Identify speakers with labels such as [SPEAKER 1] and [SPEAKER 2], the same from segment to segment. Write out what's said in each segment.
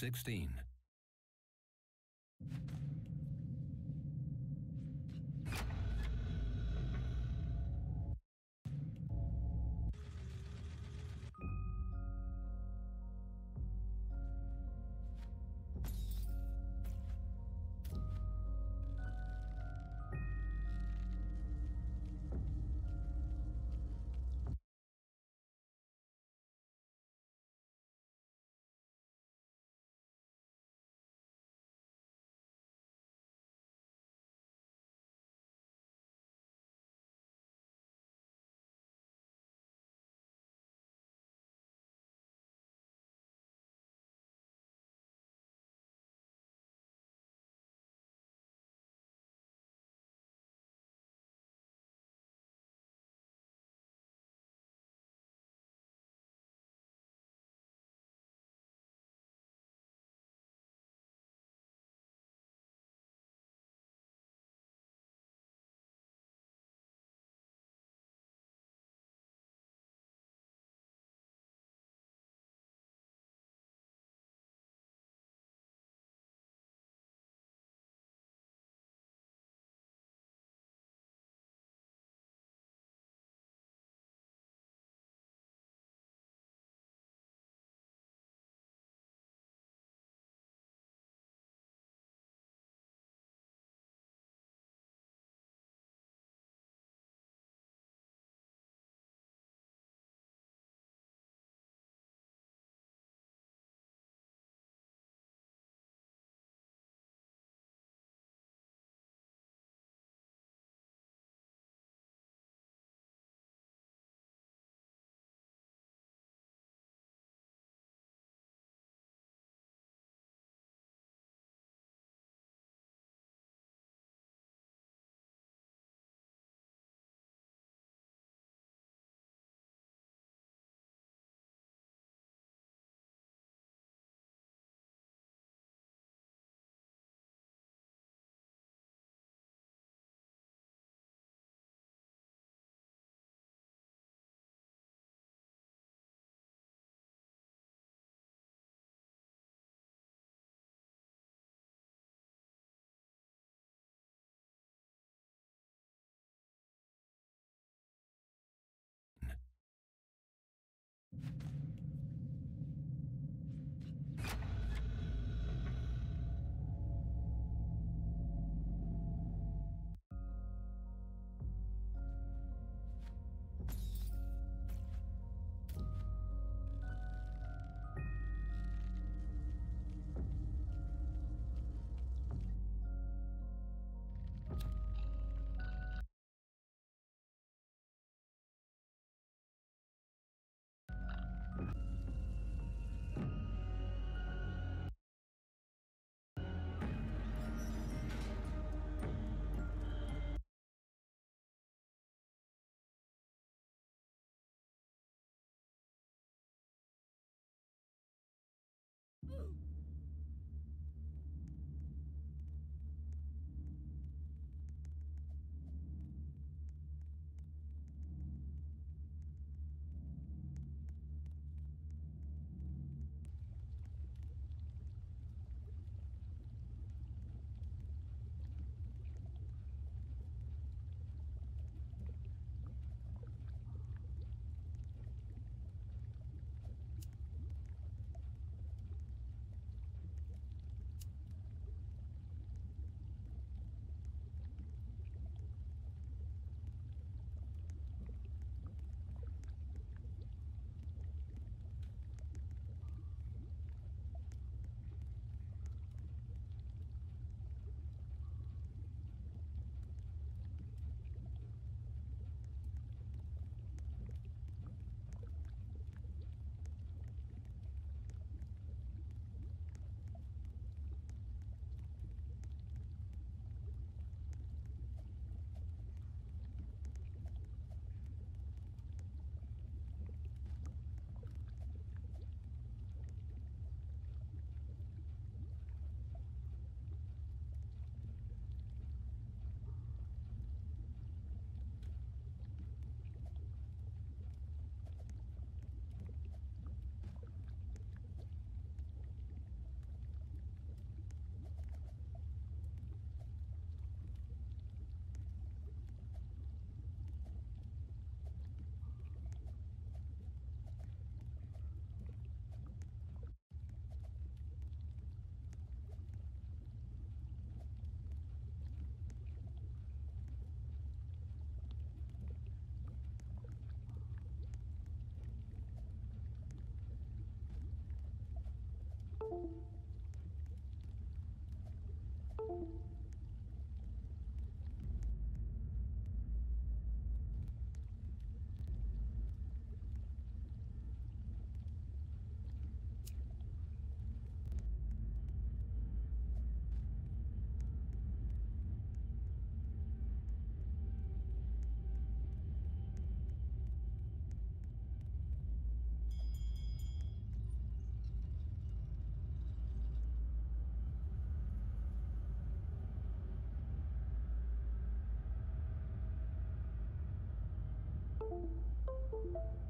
[SPEAKER 1] 2016. Thank you.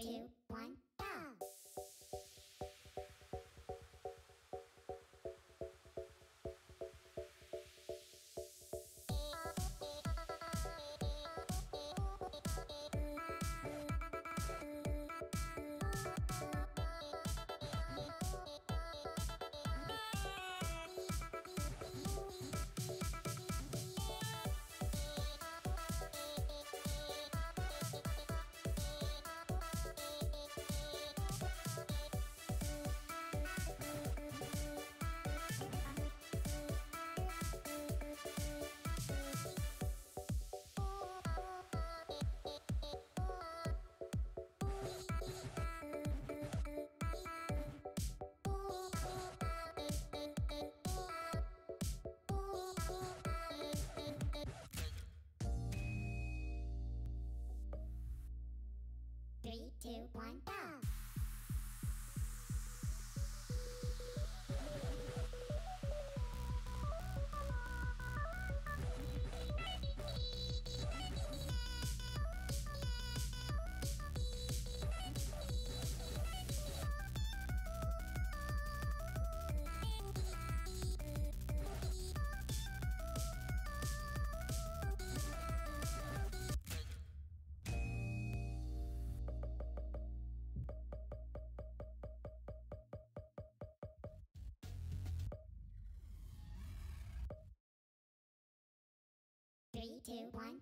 [SPEAKER 1] Three, two, one, two, one,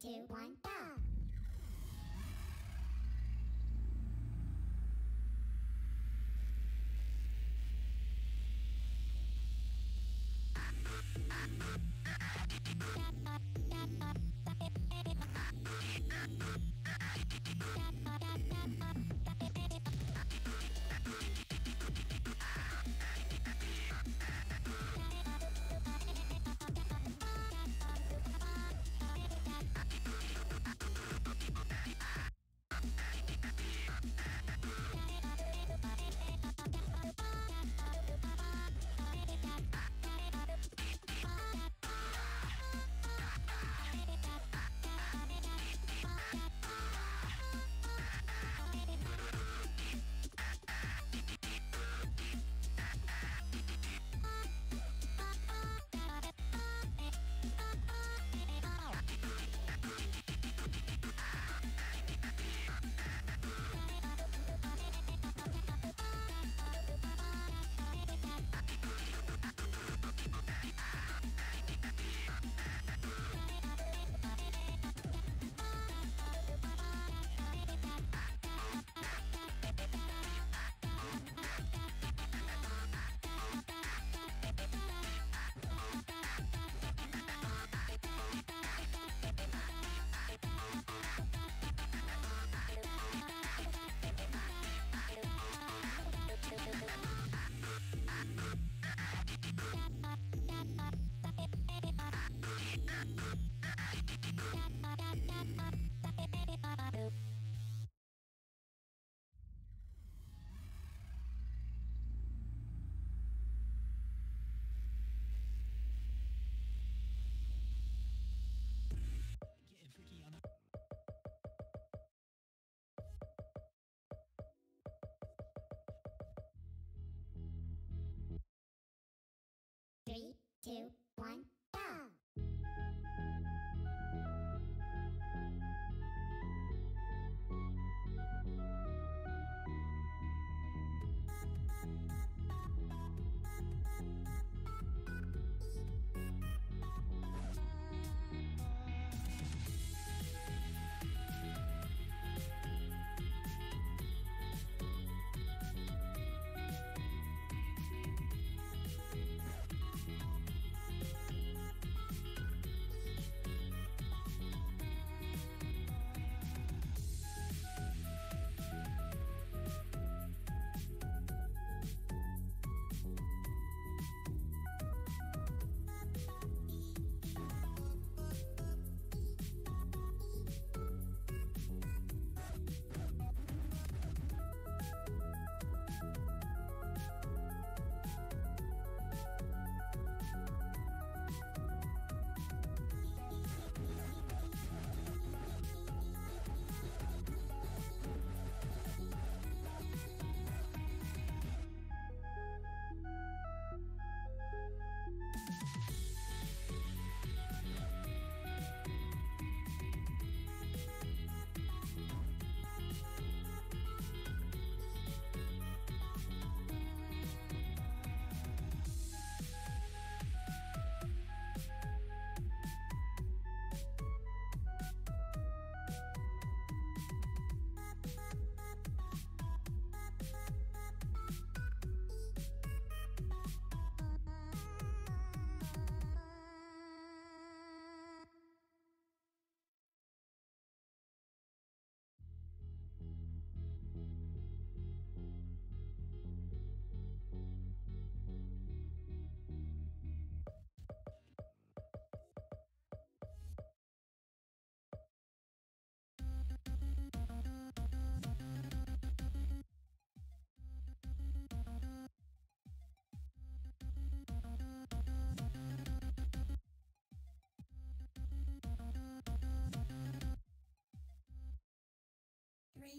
[SPEAKER 1] two, one,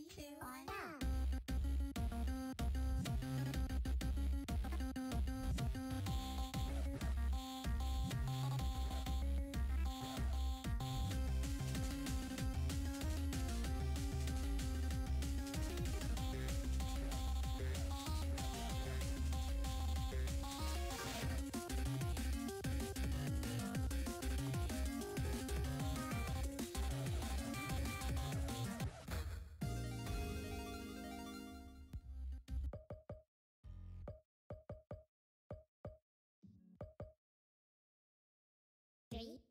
[SPEAKER 1] two, one.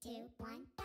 [SPEAKER 1] Two, one, go.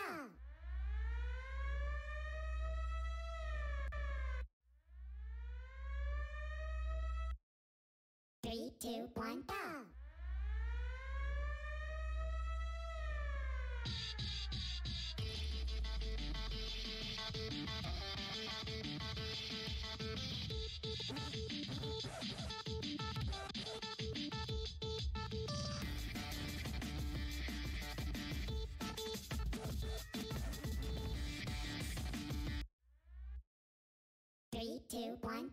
[SPEAKER 1] Three, two, one,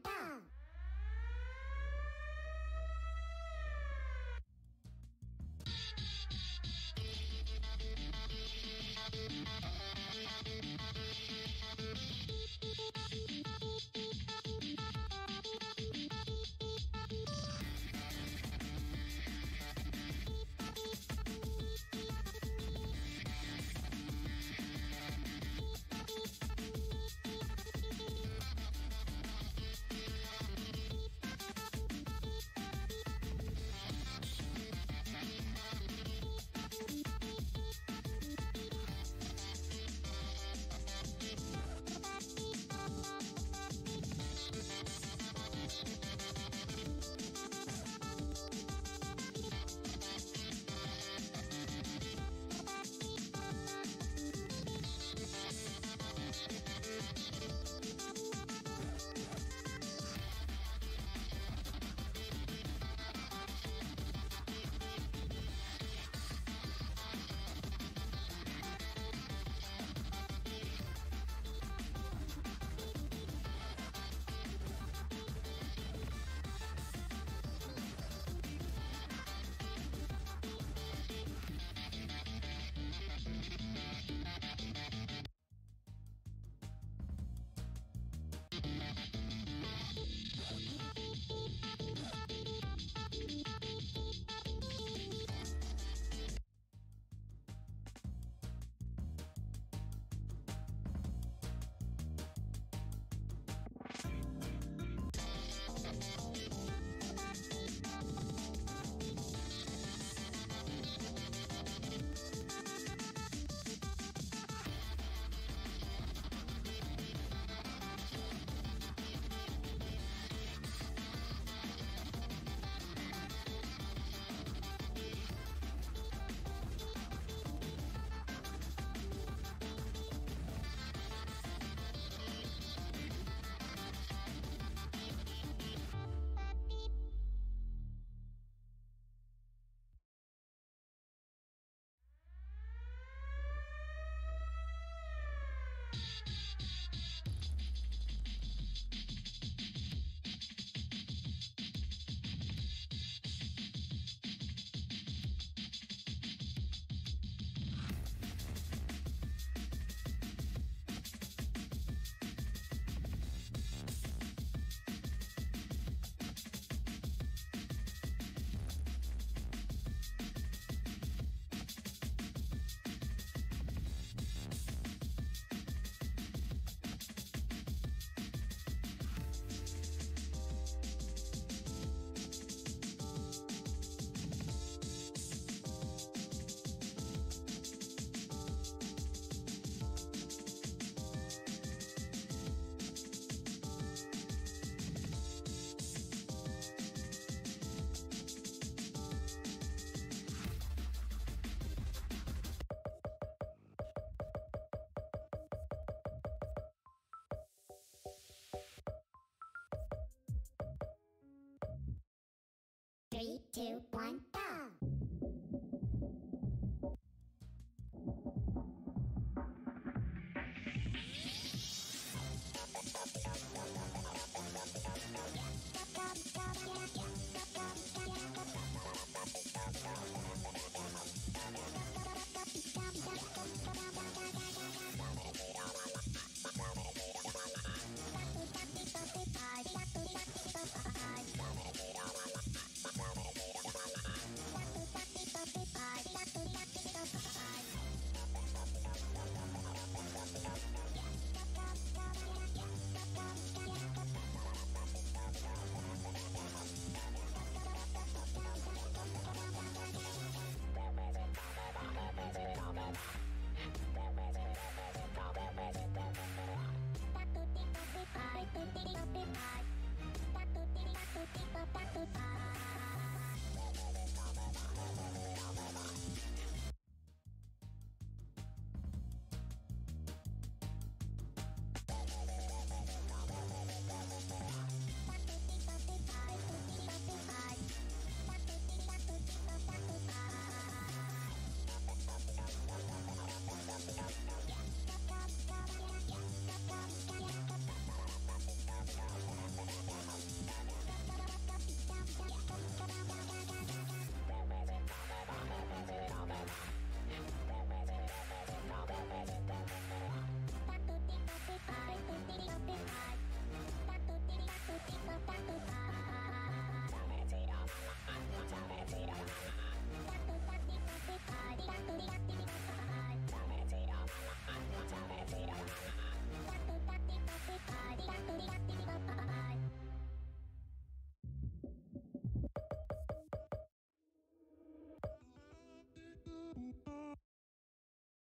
[SPEAKER 1] Three, two, one!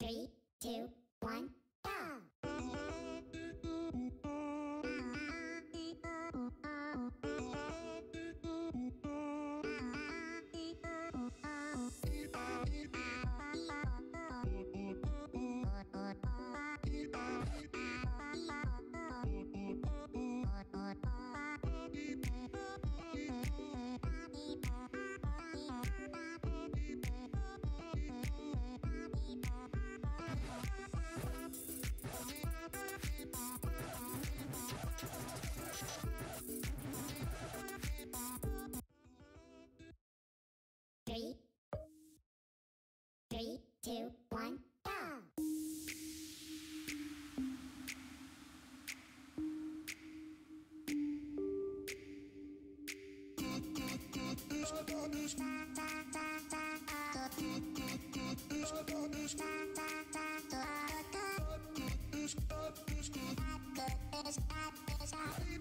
[SPEAKER 1] Three, two, two, one,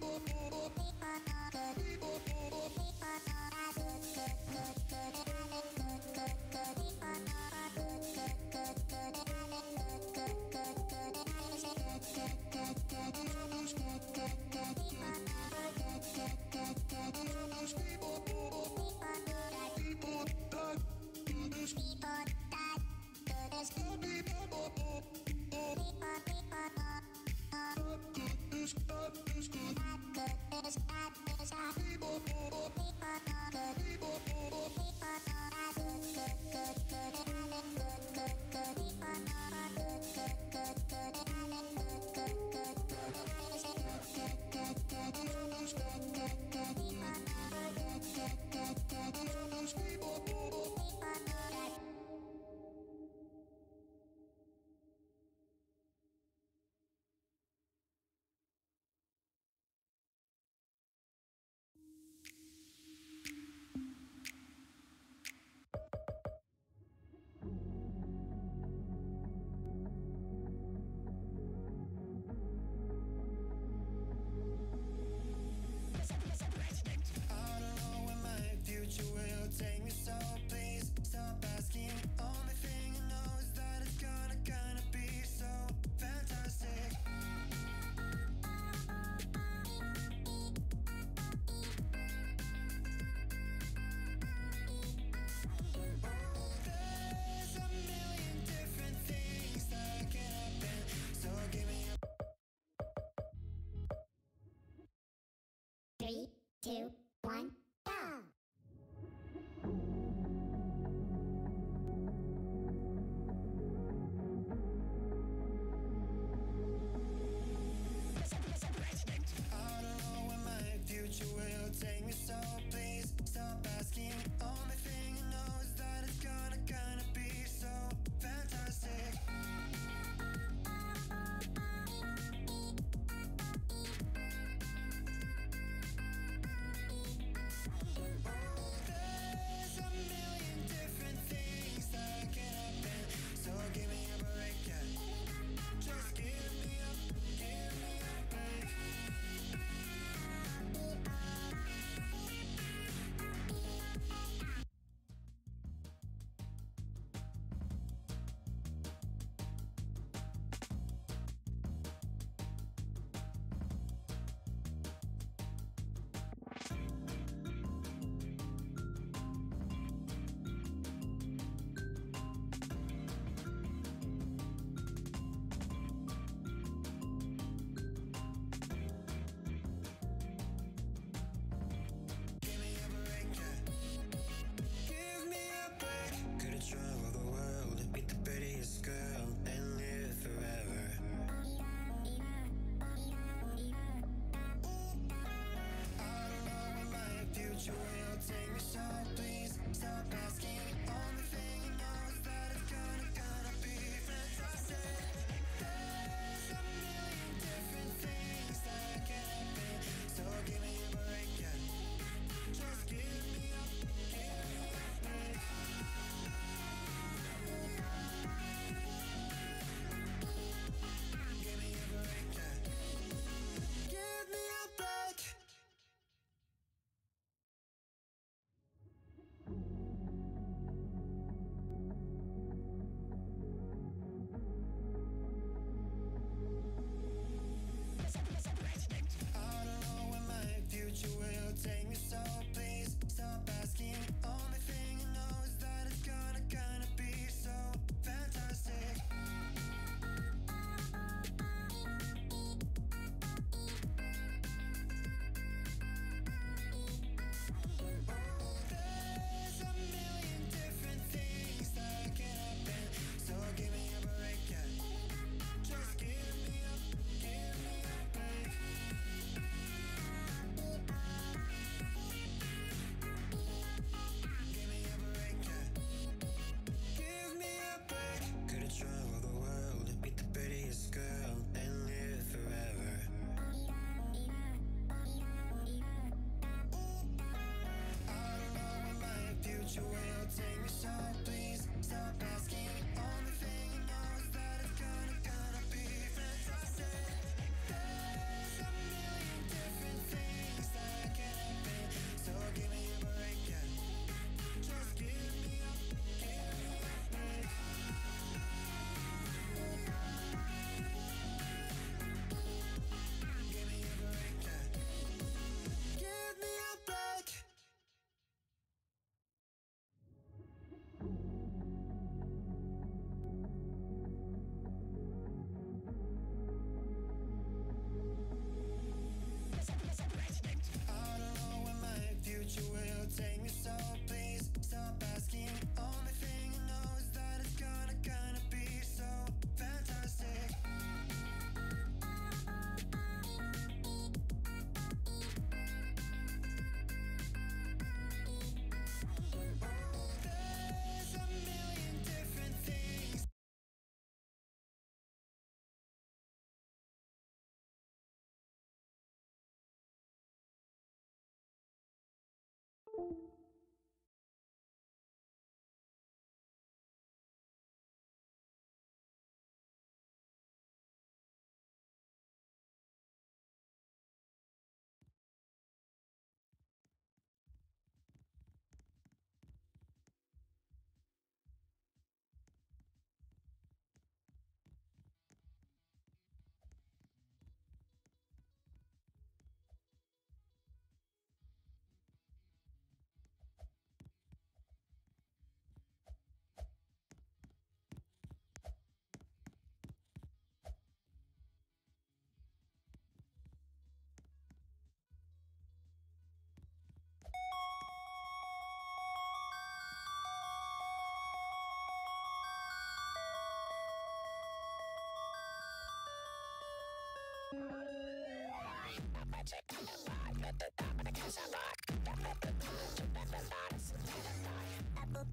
[SPEAKER 1] go! two,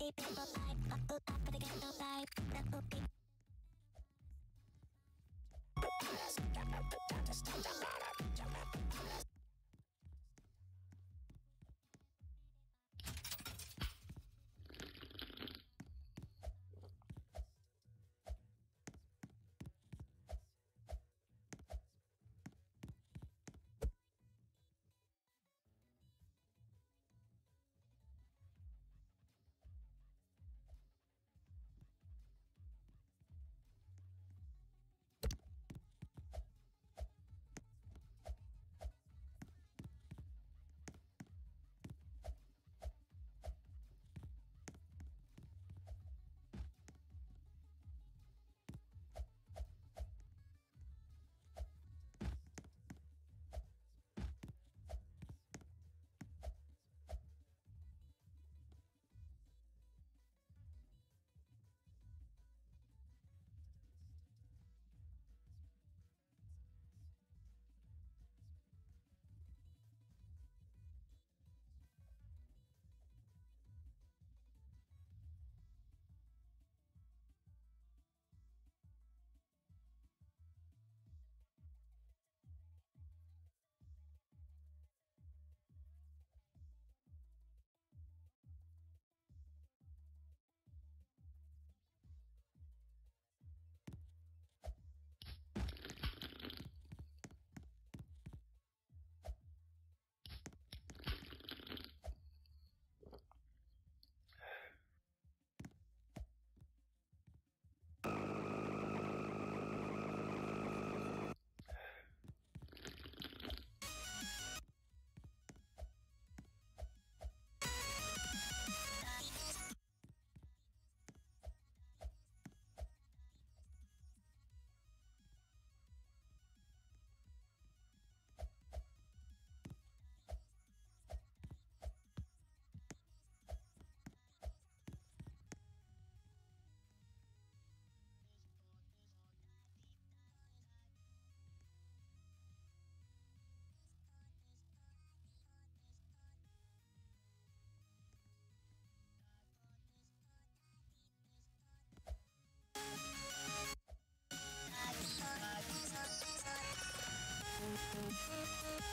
[SPEAKER 1] People like, people like, but they get no life. That will be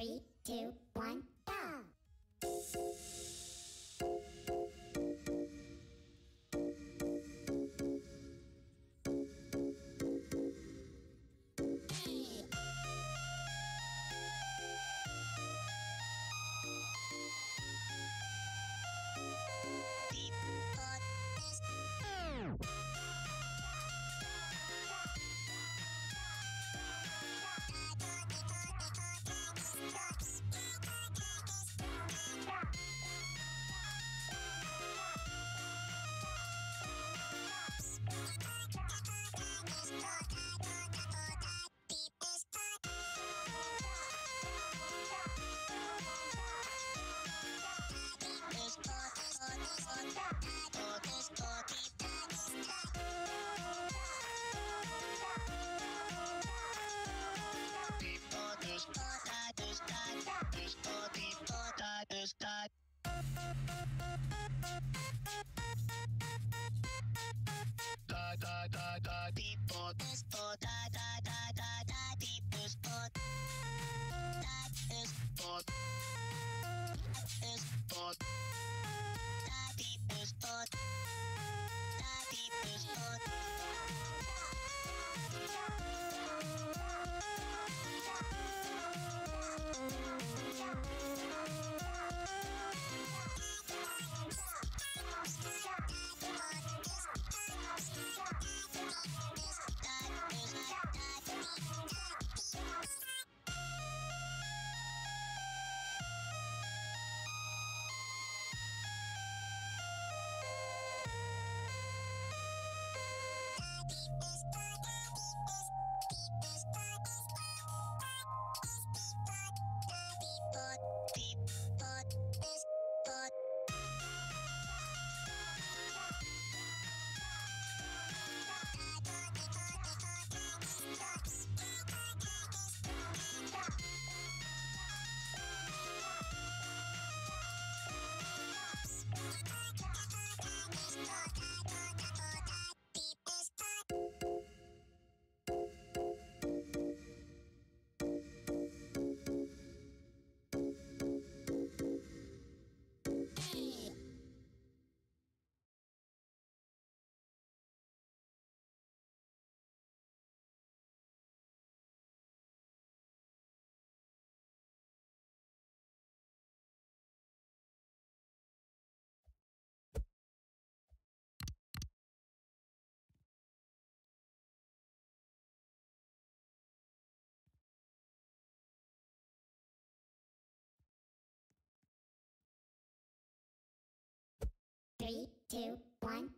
[SPEAKER 1] Three, two, one.
[SPEAKER 2] Three, two, one,